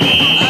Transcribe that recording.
Oh!